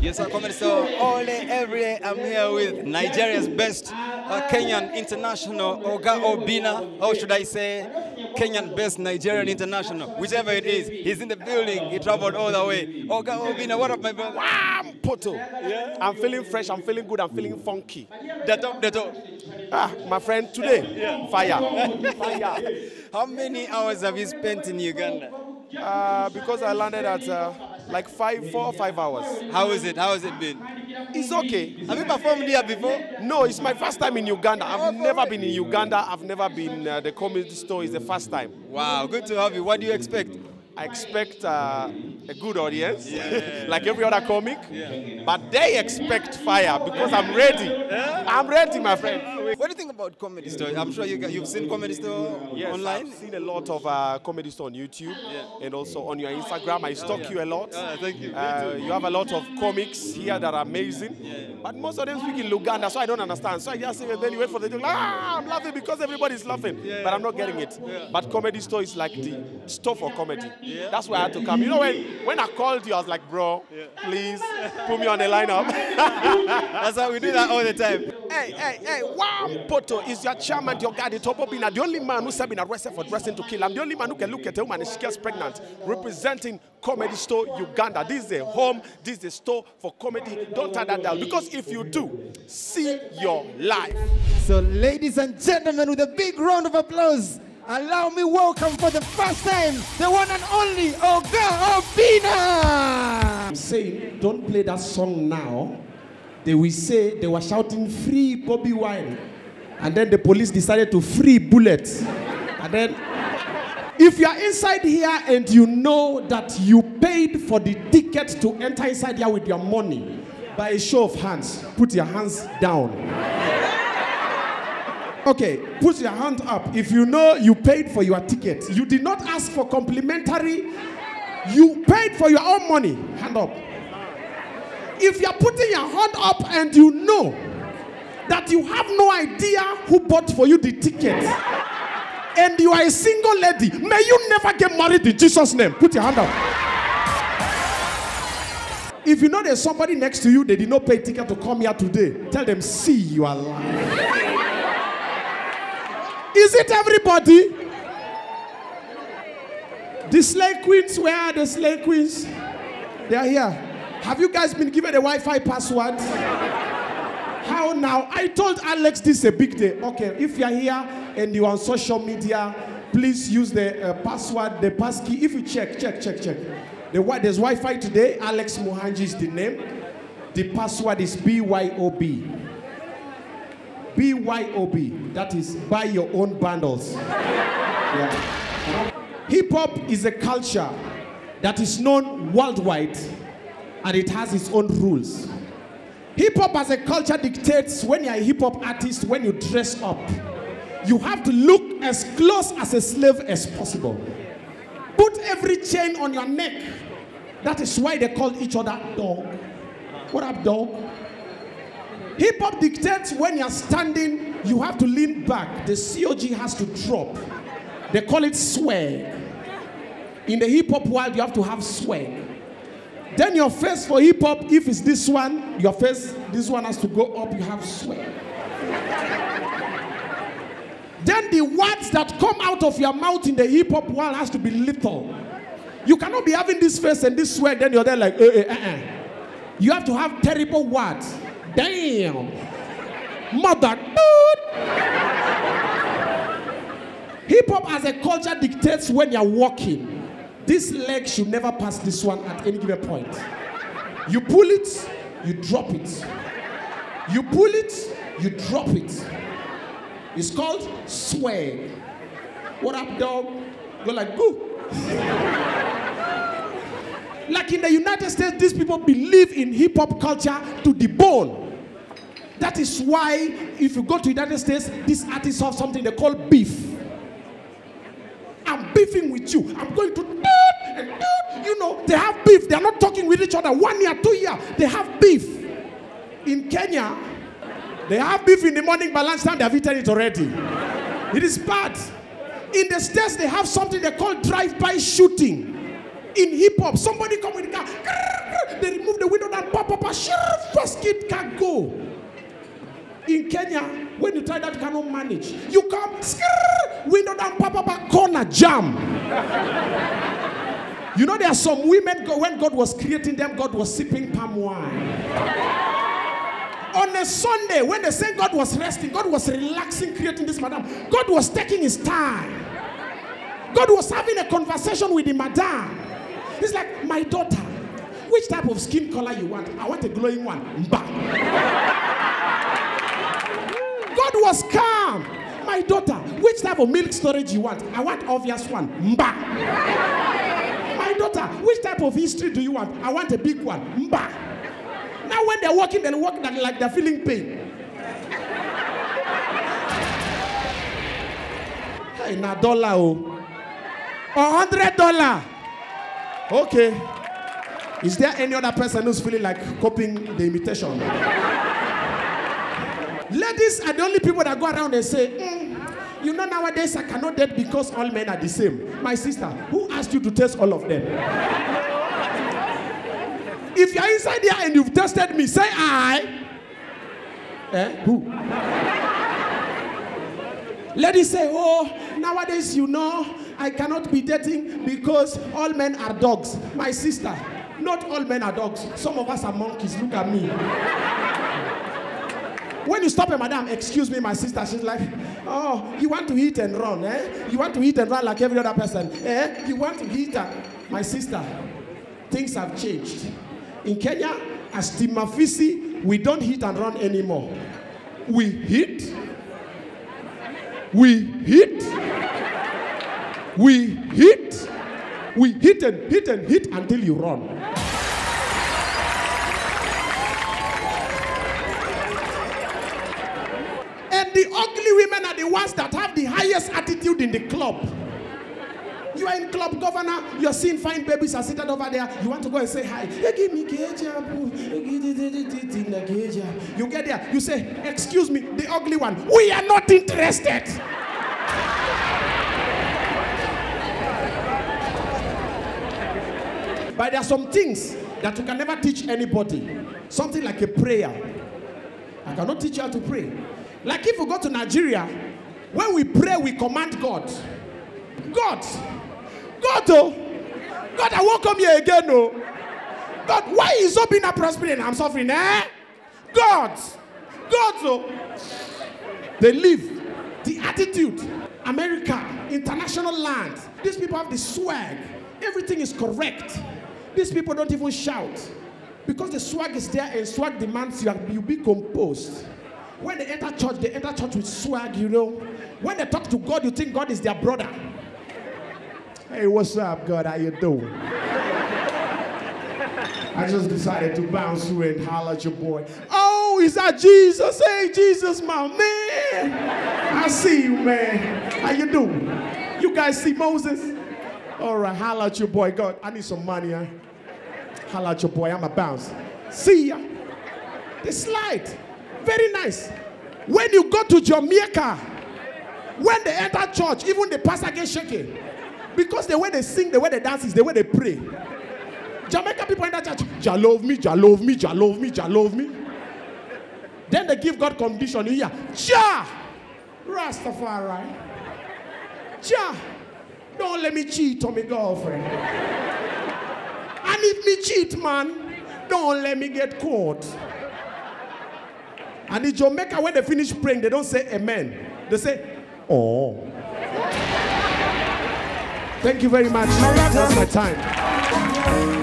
Yes, sir, comedy so all day, every day. I'm here with Nigeria's best uh, Kenyan international, Oga Obinna. How should I say? Kenyan best Nigerian international, whichever it is. He's in the building. He traveled all the way. Oga Obinna, what up, my brother? Wham! Poto. Yeah. I'm feeling fresh. I'm feeling good. I'm feeling funky. The top, the top. Ah, my friend, today, Yeah. fire. fire. How many hours have you spent in Uganda? Uh, because I landed at uh, like five, four or five hours. How is it? How has it been? It's okay. Have you performed here before? No, it's my first time in Uganda. Oh, I've for never been in Uganda. I've never been. Uh, the comedy store is the first time. Wow, good to have you. What do you expect? I expect uh, a good audience, Yeah. like every other comic. Yeah. But they expect fire because I'm ready. I'm ready, my friend. What do you think about Comedy Store? I'm sure you you've seen Comedy Store Yes, online. I've seen a lot of uh, comedy store on YouTube Yeah. and also on your Instagram. I stalk you a lot. Thank you. Uh, you have a lot of comics here that are amazing, but most of them speak in Luganda, so I don't understand. So I just say, then you wait for the joke. Ah, I'm laughing because everybody's laughing, Yeah. but I'm not getting it. Yeah. But comedy store is like the store for comedy. Yeah. That's why I had to come. You know, when when I called you, I was like, bro, please put me on the lineup. That's how we do that all the time. Hey, hey, hey, Wam Poto is your chairman, your guy, the top of being the only man who's been arrested for dressing to kill. I'm the only man who can look at a woman and she gets pregnant, representing Comedy Store Uganda. This is a home, this is a store for comedy. Don't turn that down because if you do, see your life. So, ladies and gentlemen, with a big round of applause, allow me welcome for the first time the one and only Oga Obinna. I'm saying, don't play that song now. They will say they were shouting free Bobby Wine. And then the police decided to free bullets. And then, if you are inside here and you know that you paid for the ticket to enter inside here with your money, by a show of hands, put your hands down. Okay, put your hand up. If you know you paid for your ticket, you did not ask for complimentary, you paid for your own money. Hand up. If you're putting your hand up and you know that you have no idea who bought for you the ticket, and you are a single lady, may you never get married in Jesus' name. Put your hand up. If you know there's somebody next to you, they did not pay ticket to come here today, tell them, see you are lying. Is it everybody? The slay queens, where are the slay queens? They are here. Have you guys been given a Wi Fi password? How now? I told Alex this is a big day. Okay, if you're here and you're on social media, please use the uh, password, the passkey. If you check, check, check, check. The, there's Wi Fi today. Alex Muhangi is the name. The password is BYOB. BYOB. That is buy your own bundles. Yeah. Hip hop is a culture that is known worldwide and it has its own rules. Hip hop as a culture dictates when you're a hip hop artist, when you dress up, you have to look as close as a slave as possible. Put every chain on your neck. That is why they call each other dog. What up, dog? Hip hop dictates when you're standing, you have to lean back. The COG has to drop. They call it swag. In the hip hop world, you have to have swag. Then your face for hip hop, if it's this one, your face, this one has to go up, you have sweat. then the words that come out of your mouth in the hip hop world has to be little. You cannot be having this face and this sweat, then you're there like, eh, eh, eh, eh. You have to have terrible words. Damn. Mother, dude. Hip hop as a culture dictates when you're walking. This leg should never pass this one at any given point. You pull it, you drop it. You pull it, you drop it. It's called swag. What up, dog? Go like, boo. like in the United States, these people believe in hip hop culture to the bone. That is why, if you go to the United States, these artists have something they call beef. I'm beefing with you. I'm going to. You know, they have beef. They are not talking with each other. One year, two year, they have beef. In Kenya, they have beef in the morning, by lunchtime they have eaten it already. It is bad. In the States, they have something they call drive-by shooting. In hip hop, somebody come with a car, They remove the window and pop up a. First kid can go. In Kenya, when you try that, you cannot manage. You come, window down, pop up a corner, jam. You know, there are some women, when God was creating them, God was sipping palm wine. On a Sunday, when they say God was resting, God was relaxing, creating this madam. God was taking his time. God was having a conversation with the madam. He's like, my daughter, which type of skin color you want? I want a glowing one. Mba. God was calm. My daughter, which type of milk storage you want? I want obvious one. Mba. Daughter, which type of history do you want? I want a big one. Mba. Now when they're walking, they're walking like- they're feeling pain. Hey, na dollar oh. A hundred dollar. Okay. Is there any other person who's feeling like copying the imitation? Ladies are the only people that go around and say, "Mm, you know, nowadays I cannot date because all men are the same. My sister, who asked you to test all of them? if you're inside there and you've tested me, say I. Eh? Who? Ladies say, oh, nowadays you know I cannot be dating because all men are dogs. My sister, not all men are dogs. Some of us are monkeys. Look at me. When you stop a madam, excuse me, my sister, she's like, oh, you want to hit and run, eh? You want to hit and run like every other person, eh? You want to hit her. My sister, things have changed. In Kenya, as Timafisi, we don't hit and run anymore. We hit, we hit, we hit, we hit and hit and hit until you run. Women are the ones that have the highest attitude in the club. You are in Club Guvnor, you're seeing fine babies are seated over there. You want to go and say hi. You get there, you say, Excuse me, the ugly one. We are not interested. But there are some things that you can never teach anybody. Something like a prayer. I cannot teach you how to pray. Like if we go to Nigeria, when we pray, we command God. God, God, oh, God, I won't come here again, oh. God, why is Obinna prospering I'm suffering, eh? God, God, oh. They live the attitude. America, international land. These people have the swag. Everything is correct. These people don't even shout. Because the swag is there and swag demands you, you be composed. When they enter church, they enter church with swag, you know. When they talk to God, you think God is their brother. Hey, what's up, God? How you doing? I just decided to bounce through and holler at your boy. Oh, is that Jesus? Hey, Jesus, my man. I see you, man. How you doing? You guys see Moses? All right, holler at your boy. God, I need some money, huh? Holler at your boy. I'm a bounce. See ya. The slide. Very nice. When you go to Jamaica, when they enter church, even the pastor gets shaky. Because the way they sing, the way they dance is the way they pray. Jamaica people in that church, Jah love me, Jah love me, Jah love me, Jah love me. Then they give God condition. You hear, Jah, Rastafari. Jah, don't let me cheat on my girlfriend. and if me cheat, man, don't let me get caught. And in Jamaica, when they finish praying, they don't say amen. They say, oh. Thank you very much. That's my time.